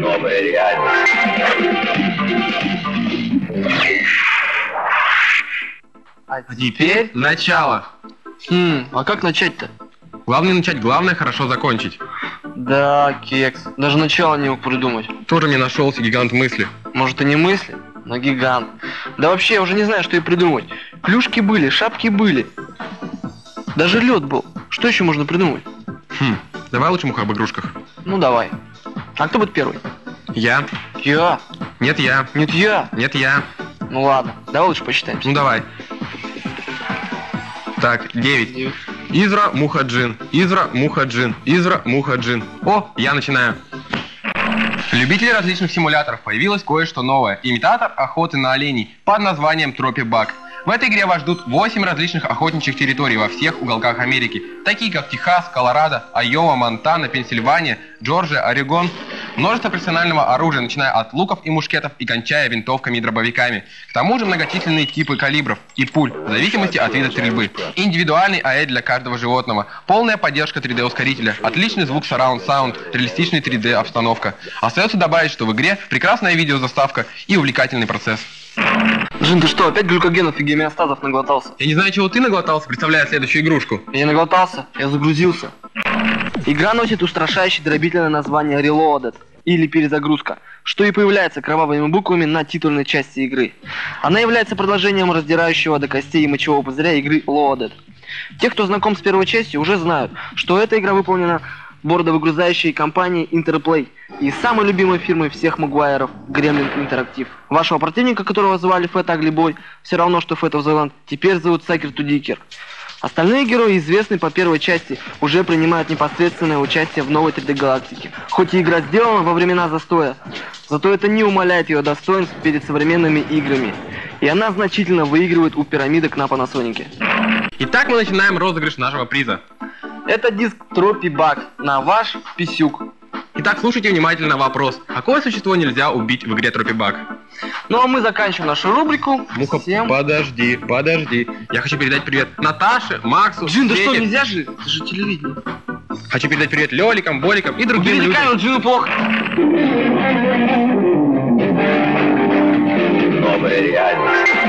Новая реальность. А теперь начало. Хм, а как начать-то? Главное начать, главное хорошо закончить. Да, кекс. Даже начало не мог придумать. Тоже мне нашелся гигант мысли. Может и не мысли, но гигант. Да вообще, я уже не знаю, что и придумать. Клюшки были, шапки были. Даже лед был. Что еще можно придумать? Хм, давай лучше муха об игрушках. Ну давай. А кто будет первый? Я. Я. Нет, я. Нет, я. Нет, я. Ну ладно, давай лучше посчитаем. Ну давай. Так, 9. Изра, муха, джин. Изра, муха, джин. Изра, муха, джин. О, я начинаю. Любители различных симуляторов появилось кое-что новое. Имитатор охоты на оленей под названием Тропи Баг. В этой игре вас ждут 8 различных охотничьих территорий во всех уголках Америки, такие как Техас, Колорадо, Айова, Монтана, Пенсильвания, Джорджия, Орегон. Множество профессионального оружия, начиная от луков и мушкетов и кончая винтовками и дробовиками. К тому же многочисленные типы калибров и пуль, в зависимости от вида стрельбы. Индивидуальный АЭ для каждого животного, полная поддержка 3D-ускорителя, отличный звук Surround Sound, реалистичный 3D-обстановка. Остается добавить, что в игре прекрасная видеозаставка и увлекательный процесс. Джин, ты что, опять глюкогенов и гемеостазов наглотался? Я не знаю, чего ты наглотался, представляя следующую игрушку. Я не наглотался, я загрузился. Игра носит устрашающее дробительное название Reloaded или перезагрузка, что и появляется кровавыми буквами на титульной части игры. Она является продолжением раздирающего до костей и мочевого пузыря игры Loaded. Те, кто знаком с первой частью, уже знают, что эта игра выполнена бордовыгрузающей компанией Interplay и самой любимой фирмой всех Магуайров Gremlin Interactive. Вашего противника, которого звали Фэт Аглибой, все равно, что Фэт Зеланд, теперь зовут Сакер Тудикер. Остальные герои, известные по первой части, уже принимают непосредственное участие в новой 3D галактике. Хоть и игра сделана во времена застоя, зато это не умаляет ее достоинств перед современными играми. И она значительно выигрывает у пирамидок на Панасонике. Итак, мы начинаем розыгрыш нашего приза. Это диск Тропи Баг на ваш писюк. Итак, слушайте внимательно вопрос. Какое существо нельзя убить в игре Тропи Баг? Ну а мы заканчиваем нашу рубрику. Муха, Всем... подожди, подожди. Я хочу передать привет Наташе, Максу, Джин, да что, нельзя же? Это же телевидение. Хочу передать привет Лёликам, Боликам и другим Уберите людям. камеру, Джину плохо. Новая реальность.